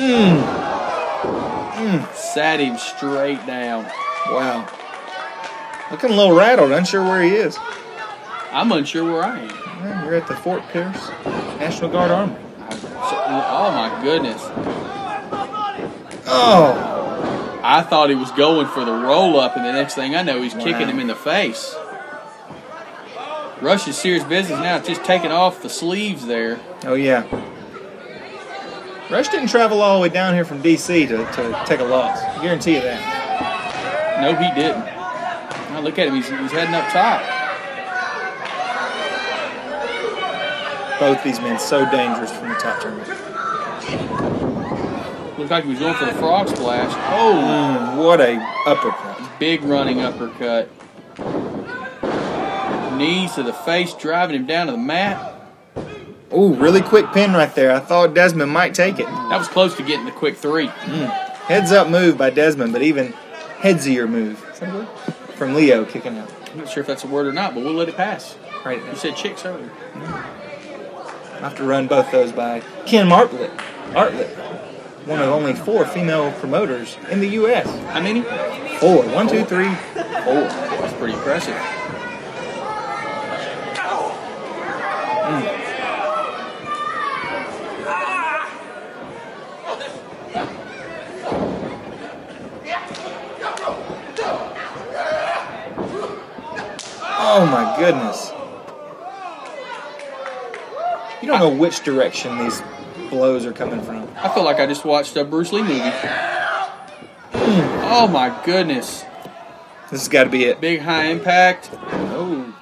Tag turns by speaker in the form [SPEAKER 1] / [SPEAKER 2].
[SPEAKER 1] Mm.
[SPEAKER 2] Sat him straight down.
[SPEAKER 1] Wow. Looking a little rattled, unsure where he is.
[SPEAKER 2] I'm unsure where I am.
[SPEAKER 1] Well, You're at the Fort Pierce National Guard Armory.
[SPEAKER 2] Oh my goodness.
[SPEAKER 1] Oh.
[SPEAKER 2] I thought he was going for the roll up, and the next thing I know, he's
[SPEAKER 1] Wow.
[SPEAKER 2] kicking him in the face. Rush is serious business now, just taking off the sleeves there.
[SPEAKER 1] Oh, yeah. Rush didn't travel all the way down here from D.C. to, to take a loss. I guarantee you that.
[SPEAKER 2] No, he didn't. Now look at him, he's, he's heading up top.
[SPEAKER 1] Both these men so dangerous from the top turn.
[SPEAKER 2] Looked like he was going for the frog splash. Oh,
[SPEAKER 1] Mm, what a uppercut.
[SPEAKER 2] big running uppercut. Knees to the face, driving him down to the mat.
[SPEAKER 1] Ooh, really quick pin right there. I thought Dezmond might take it.
[SPEAKER 2] That was close to getting the quick three. Hmm.
[SPEAKER 1] Heads up move by Dezmond, but even headsier move from Lio kicking out.
[SPEAKER 2] I'm not sure if that's a word or not, but we'll let it pass.
[SPEAKER 1] Right
[SPEAKER 2] You said chicks earlier.
[SPEAKER 1] I have to run both those by Ken Artlett. Artlett, one of only four female promoters in the U.S.
[SPEAKER 2] How many?
[SPEAKER 1] Four. One, two, three, four.
[SPEAKER 2] That's pretty impressive.
[SPEAKER 1] Oh my goodness. You don't know which direction these blows are coming from.
[SPEAKER 2] I feel like I just watched a Bruce Lee movie. Oh my goodness.
[SPEAKER 1] This has got to be it.
[SPEAKER 2] Big high impact. Oh.